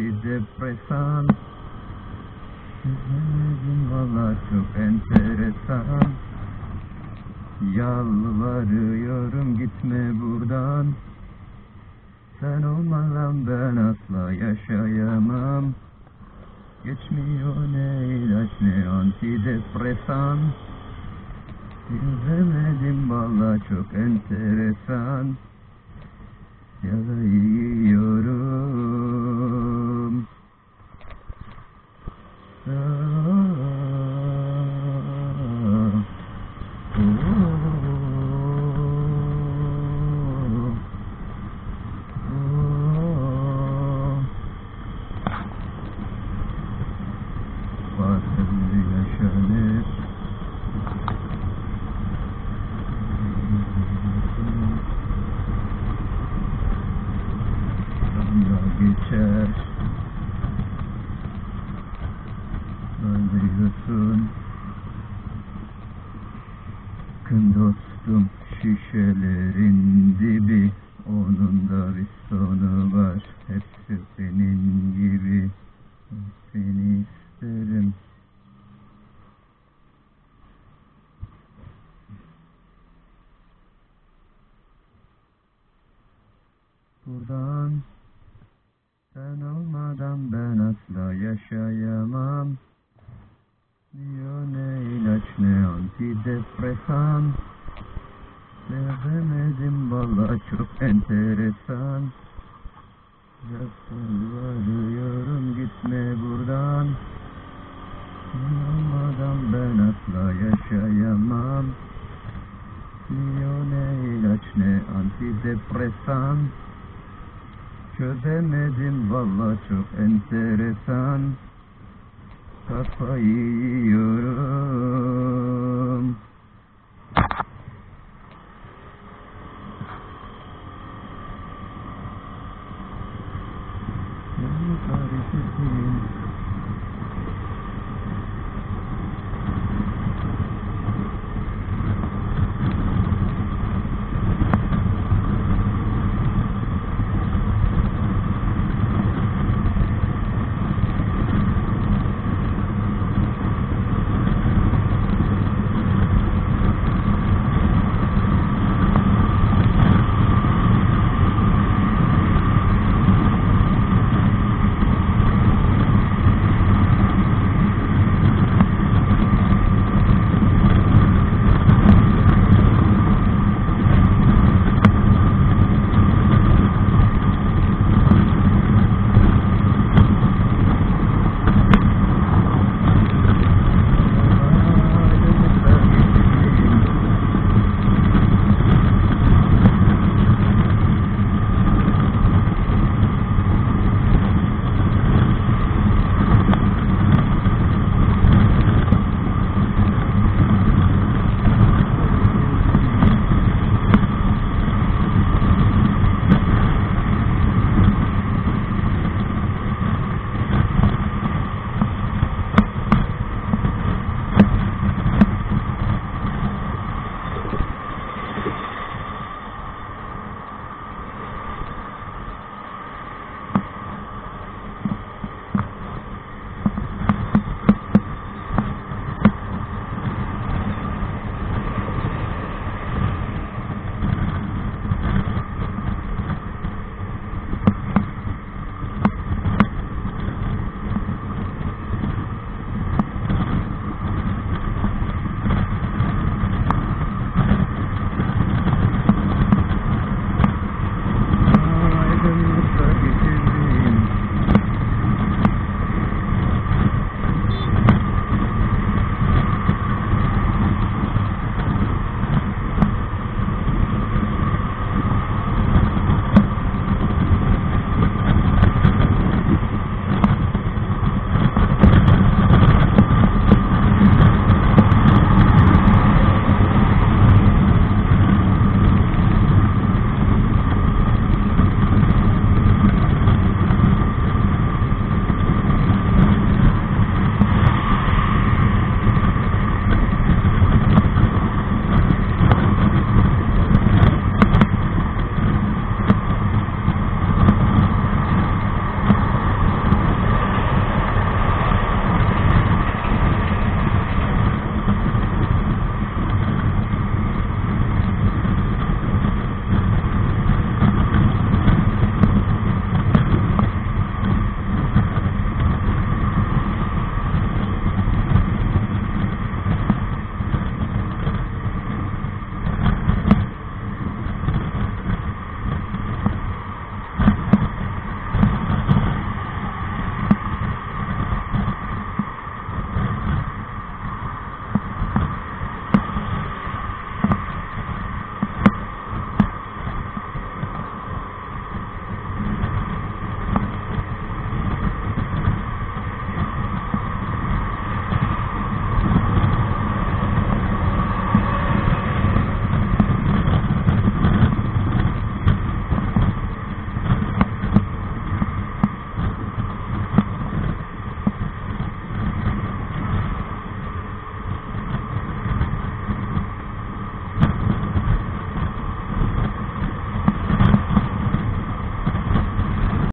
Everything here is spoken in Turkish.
antidepresan Çözemedim valla çok enteresan. Yalvarıyorum gitme buradan. Sen olmadan ben asla yaşayamam. Geçmiyor ne ilaç ne antidepresan. Çözemedim valla çok enteresan. Yalayıyorum Yakın dostum şişelerin dibi Onun da bir sonu var. Hepsi senin gibi. Seni isterim. Buradan sen olmadan ben asla yaşayamam. Diyor ne antidepresan Sevemedim valla çok enteresan. Yalvarıyorum gitme buradan. Olmadan ben asla yaşayamam. Diyor ne ilaç ne antidepresan? Çözemedim valla çok enteresan. Kafayı yiyorum